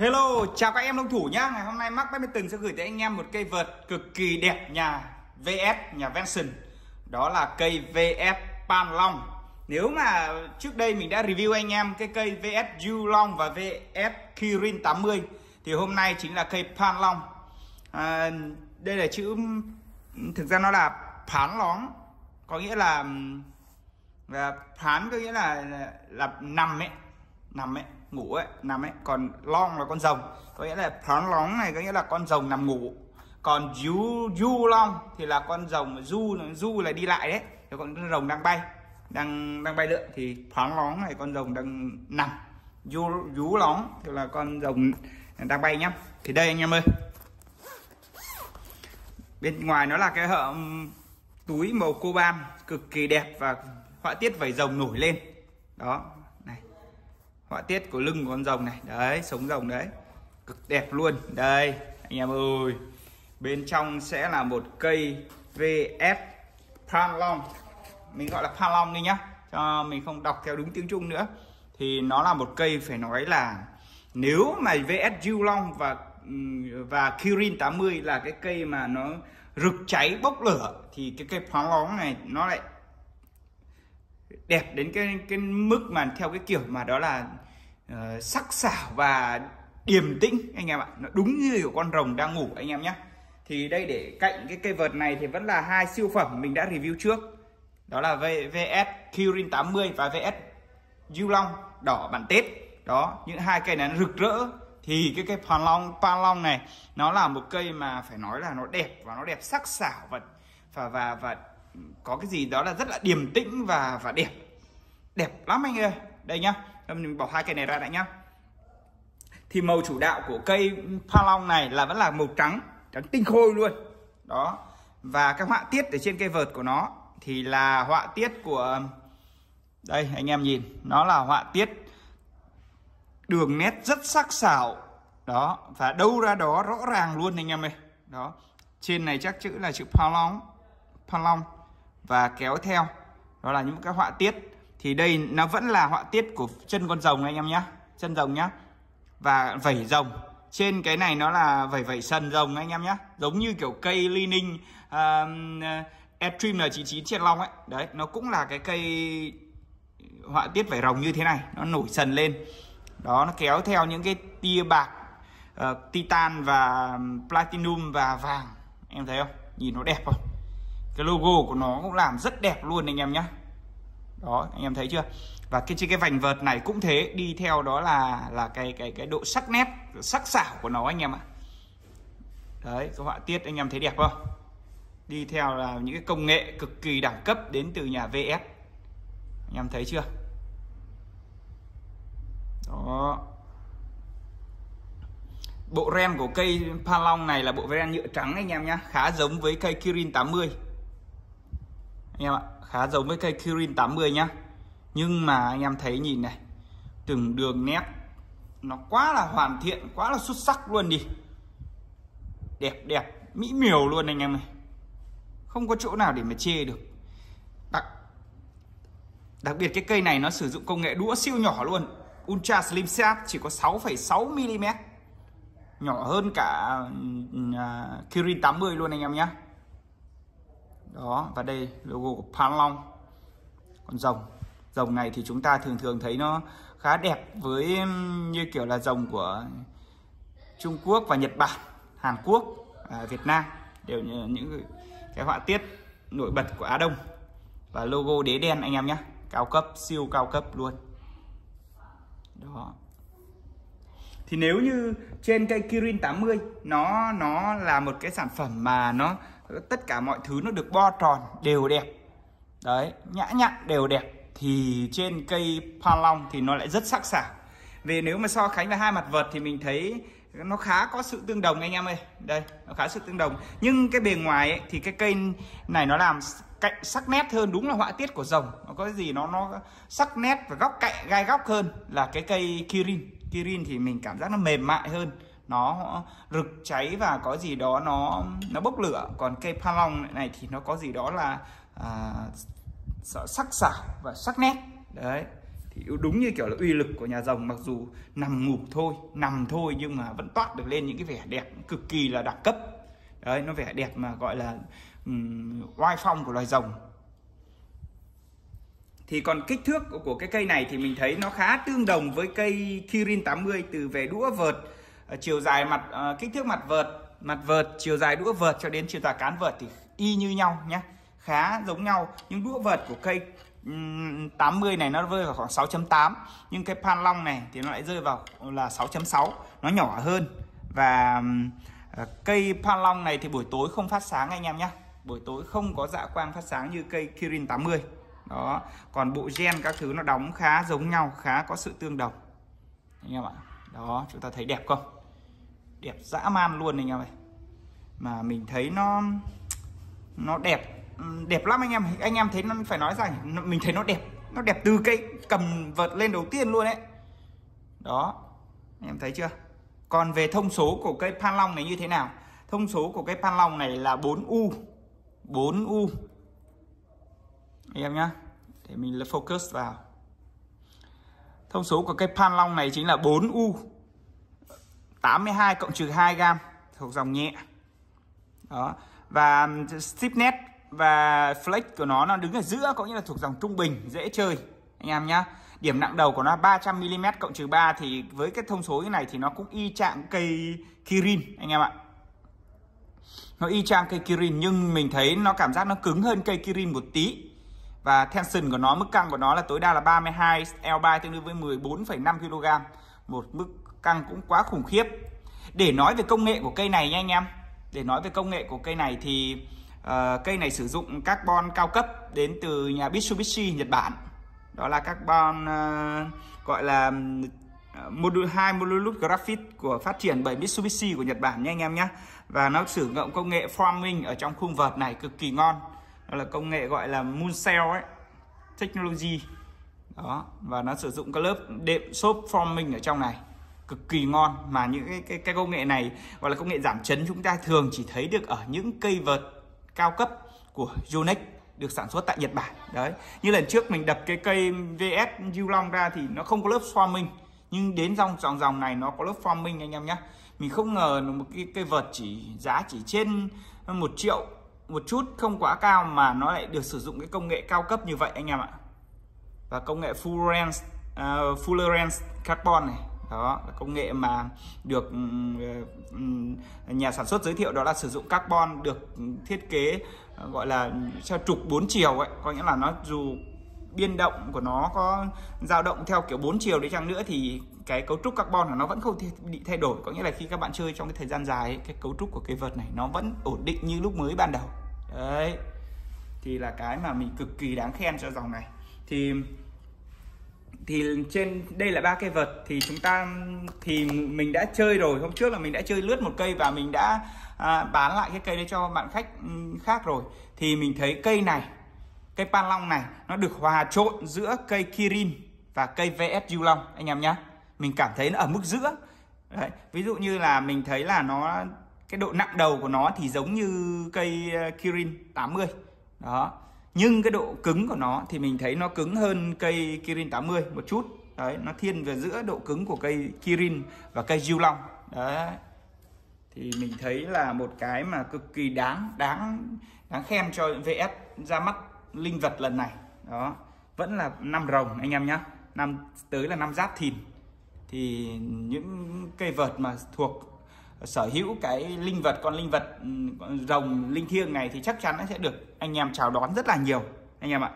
Hello, chào các em nông thủ nhá. Ngày hôm nay Mark Badminton sẽ gửi tới anh em một cây vợt cực kỳ đẹp nhà VS nhà Venson. Đó là cây VS Pan Long. Nếu mà trước đây mình đã review anh em cái cây VS Du Long và VS Kirin 80 thì hôm nay chính là cây Pan Long. À, đây là chữ thực ra nó là phán long, có nghĩa là là phán có nghĩa là là, là nằm ấy nằm ấy ngủ ấy, nằm ấy, còn long là con rồng. Có nghĩa là phán lóng này có nghĩa là con rồng nằm ngủ. Còn du du long thì là con rồng du du là đi lại đấy. Thì con rồng đang bay, đang đang bay lượn. Thì phán lóng này con rồng đang nằm. Du du lóng thì là con rồng đang bay nhá. Thì đây anh em ơi. Bên ngoài nó là cái hợ túi màu coban cực kỳ đẹp và họa tiết vảy rồng nổi lên. Đó họa tiết của lưng của con rồng này. Đấy, sống rồng đấy. Cực đẹp luôn. Đây, anh em ơi. Bên trong sẽ là một cây VS Panlong mình gọi là Panlong đi nhá. Cho mình không đọc theo đúng tiếng Trung nữa. Thì nó là một cây phải nói là nếu mà VS Du Long và và Kirin 80 là cái cây mà nó rực cháy bốc lửa, thì cái cây pháo long này nó lại đẹp đến cái cái mức mà theo cái kiểu mà đó là uh, sắc sảo và điềm tĩnh anh em ạ. Nó đúng như kiểu con rồng đang ngủ anh em nhé thì đây để cạnh cái cây vợt này thì vẫn là hai siêu phẩm mình đã review trước. Đó là VS Kirin 80 và VS Du Long đỏ bản Tết. Đó những hai cây này rực rỡ. Thì cái cây pan long pan long này nó là một cây mà phải nói là nó đẹp và nó đẹp sắc sảo và và và và có cái gì đó là rất là điềm tĩnh và và đẹp. Đẹp lắm anh ơi. Đây nhá. Mình bỏ hai cây này ra đã nhá. Thì màu chủ đạo của cây pha long này là vẫn là màu trắng trắng tinh khôi luôn. Đó. Và các họa tiết ở trên cây vợt của nó thì là họa tiết của, đây, anh em nhìn. Nó là họa tiết đường nét rất sắc sảo. Đó. Và đâu ra đó rõ ràng luôn anh em ơi. Đó. Trên này chắc chữ là chữ Palong Palong và kéo theo. Đó là những cái họa tiết. Thì đây nó vẫn là họa tiết của chân con rồng anh em nhé. Chân rồng nhá và vẩy rồng. Trên cái này nó là vẩy vẩy sần rồng anh em nhé. Giống như kiểu cây ly ninh um, uh, Airstream N99 Triệt long ấy. Đấy nó cũng là cái cây họa tiết vảy rồng như thế này. Nó nổi sần lên. Đó nó kéo theo những cái tia bạc uh, titan và um, platinum và vàng. Em thấy không? Nhìn nó đẹp không? Cái logo của nó cũng làm rất đẹp luôn anh em nhé đó, anh em thấy chưa? Và cái, trên cái vành vợt này cũng thế, đi theo đó là là cái cái cái độ sắc nét sắc sảo của nó anh em ạ. Đấy cái họa tiết anh em thấy đẹp không? Đi theo là những cái công nghệ cực kỳ đẳng cấp đến từ nhà VS anh em thấy chưa? Đó. Bộ ren của cây Palong này là bộ ren nhựa trắng anh em nhé khá giống với cây Kirin 80 anh em ạ khá giống với cây Kirin 80 nhá. Nhưng mà anh em thấy nhìn này từng đường nét nó quá là hoàn thiện quá là xuất sắc luôn đi. Đẹp đẹp mỹ miều luôn anh em này không có chỗ nào để mà chê được. Đặc đặc biệt cái cây này nó sử dụng công nghệ đũa siêu nhỏ luôn. Ultra Slim Set chỉ có 6,6 mm nhỏ hơn cả uh, Kirin 80 luôn anh em nhé đó và đây logo của Phan Long. Con rồng. Rồng này thì chúng ta thường thường thấy nó khá đẹp với như kiểu là rồng của Trung Quốc và Nhật Bản Hàn Quốc à, Việt Nam. Đều như những cái họa tiết nổi bật của Á Đông. Và logo đế đen anh em nhé. Cao cấp siêu cao cấp luôn. Đó. Thì nếu như trên cây Kirin 80 nó nó là một cái sản phẩm mà nó tất cả mọi thứ nó được bo tròn đều đẹp. Đấy nhã nhặn đều đẹp. Thì trên cây Palong thì nó lại rất sắc sảo. Vì nếu mà so khánh với hai mặt vật thì mình thấy nó khá có sự tương đồng anh em ơi. Đây nó khá sự tương đồng. Nhưng cái bề ngoài ấy, thì cái cây này nó làm cạnh sắc nét hơn đúng là họa tiết của rồng. Nó có gì nó nó sắc nét và góc cạnh gai góc hơn là cái cây Kirin. Kirin thì mình cảm giác nó mềm mại hơn nó rực cháy và có gì đó nó nó bốc lửa. Còn cây Palong này thì nó có gì đó là à, sắc sảo và sắc nét. Đấy thì đúng như kiểu là uy lực của nhà rồng mặc dù nằm ngủ thôi nằm thôi nhưng mà vẫn toát được lên những cái vẻ đẹp cực kỳ là đẳng cấp. Đấy nó vẻ đẹp mà gọi là um, oai phong của loài rồng. Thì còn kích thước của cái cây này thì mình thấy nó khá tương đồng với cây Kirin 80 từ về đũa vợt. Ờ, chiều dài mặt ờ, kích thước mặt vợt mặt vợt, chiều dài đũa vợt cho đến chiều dài cán vợt thì y như nhau nhé. Khá giống nhau, nhưng đũa vợt của cây 80 này nó rơi vào khoảng 6.8 nhưng cái pan long này thì nó lại rơi vào là 6.6 nó nhỏ hơn. Và ờ, cây pan long này thì buổi tối không phát sáng anh em nhé. Buổi tối không có dạ quang phát sáng như cây Kirin 80 đó, còn bộ gen các thứ nó đóng khá giống nhau, khá có sự tương đồng. Anh em ạ. Đó, chúng ta thấy đẹp không? Đẹp dã man luôn anh em ơi. Mà mình thấy nó nó đẹp đẹp lắm anh em. Anh em thấy nó phải nói rằng mình thấy nó đẹp nó đẹp từ cây cầm vật lên đầu tiên luôn đấy đó, anh em thấy chưa? Còn về thông số của cây pan long này như thế nào? Thông số của cây pan long này là 4U 4U anh em nhá, để mình focus vào. Thông số của cây pan long này chính là 4U 82 cộng trừ 2 gam thuộc dòng nhẹ. Đó. Và stiffness và flex của nó nó đứng ở giữa có nghĩa là thuộc dòng trung bình dễ chơi anh em nhá. Điểm nặng đầu của nó 300 mm cộng trừ 3 thì với cái thông số như này thì nó cũng y chang cây Kirin anh em ạ. Nó y chang cây Kirin nhưng mình thấy nó cảm giác nó cứng hơn cây Kirin một tí. Và tension của nó mức căng của nó là tối đa là 32 L3 tương đương với 14,5 kg một mức căng cũng quá khủng khiếp. Để nói về công nghệ của cây này nha anh em. Để nói về công nghệ của cây này thì uh, cây này sử dụng carbon cao cấp đến từ nhà Mitsubishi Nhật Bản. Đó là carbon uh, gọi là ờ, module 2 modulus graphite của phát triển bởi Mitsubishi của Nhật Bản nha anh em nhé và nó sử dụng công nghệ forming ở trong khung vợt này cực kỳ ngon. Đó là công nghệ gọi là moon cell ấy. Technology đó và nó sử dụng cái lớp đệm xốp forming ở trong này. Cực kỳ ngon mà những cái, cái cái công nghệ này gọi là công nghệ giảm chấn chúng ta thường chỉ thấy được ở những cây vợt cao cấp của Yonex được sản xuất tại Nhật Bản. Đấy như lần trước mình đập cái cây VS Du Long ra thì nó không có lớp forming nhưng đến dòng dòng dòng này nó có lớp forming anh em nhé mình không ngờ một cái cây vợt chỉ giá chỉ trên một triệu một chút không quá cao mà nó lại được sử dụng cái công nghệ cao cấp như vậy anh em ạ và công nghệ Fullerene uh, à, Fullerene carbon này. Đó là công nghệ mà được ừ, ừ, nhà sản xuất giới thiệu đó là sử dụng carbon được thiết kế uh, gọi là theo trục bốn chiều ấy. Có nghĩa là nó dù biên động của nó có dao động theo kiểu bốn chiều đấy chăng nữa thì cái cấu trúc carbon của nó vẫn không bị thay đổi. Có nghĩa là khi các bạn chơi trong cái thời gian dài ấy, cái cấu trúc của cái vợt này nó vẫn ổn định như lúc mới ban đầu. Đấy. Thì là cái mà mình cực kỳ đáng khen cho dòng này thì thì trên đây là ba cây vật thì chúng ta thì mình đã chơi rồi. Hôm trước là mình đã chơi lướt một cây và mình đã à, bán lại cái cây đấy cho bạn khách khác rồi. Thì mình thấy cây này cây pan long này nó được hòa trộn giữa cây kirin và cây vs du long anh em nhé mình cảm thấy nó ở mức giữa. Đấy. ví dụ như là mình thấy là nó cái độ nặng đầu của nó thì giống như cây à, kirin 80 đó nhưng cái độ cứng của nó thì mình thấy nó cứng hơn cây Kirin 80 một chút. Đấy, nó thiên về giữa độ cứng của cây Kirin và cây Diêu Long. Đấy. Thì mình thấy là một cái mà cực kỳ đáng đáng đáng khen cho VS ra mắt linh vật lần này. Đó. Vẫn là năm rồng, anh em nhé năm, tới là năm giáp thìn. Thì những cây vợt mà thuộc sở hữu cái linh vật con linh vật ừ, rồng linh thiêng này thì chắc chắn nó sẽ được anh em chào đón rất là nhiều anh em ạ.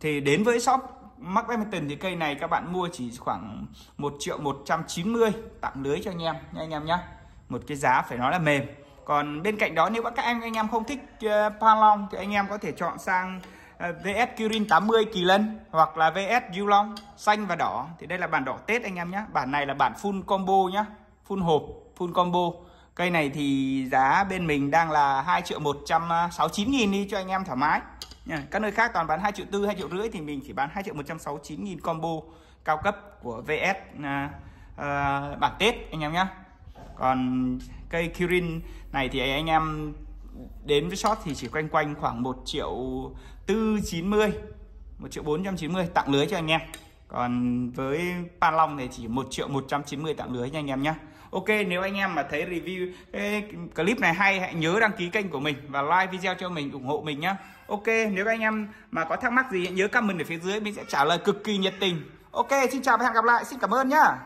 Thì đến với shop Mark Badminton thì cây này các bạn mua chỉ khoảng 1 triệu 190 tặng lưới cho anh em nha anh em nhé một cái giá phải nói là mềm. Còn bên cạnh đó nếu các anh anh em không thích uh, Palong thì anh em có thể chọn sang uh, VS Kirin 80 kỳ lân hoặc là VS Du Long xanh và đỏ. Thì đây là bản đỏ Tết anh em nhé bản này là bản full combo nhá full hộp full combo. Cây này thì giá bên mình đang là 2 triệu 169 nghìn đi cho anh em thoải mái. Các nơi khác toàn bán 2 triệu tư 2 triệu rưỡi thì mình chỉ bán 2 triệu 169 nghìn combo cao cấp của VS à, à, bản Tết anh em nhé còn cây Kirin này thì anh em đến với shop thì chỉ quanh quanh khoảng 1 triệu 490 1 triệu 490 tặng lưới cho anh em. Còn với pan long này chỉ 1 triệu 190 tặng lưới nha anh em nhé Ok, nếu anh em mà thấy review, cái clip này hay, hãy nhớ đăng ký kênh của mình và like video cho mình, ủng hộ mình nhá. Ok, nếu anh em mà có thắc mắc gì, nhớ comment ở phía dưới, mình sẽ trả lời cực kỳ nhiệt tình. Ok, xin chào và hẹn gặp lại. Xin cảm ơn nhá.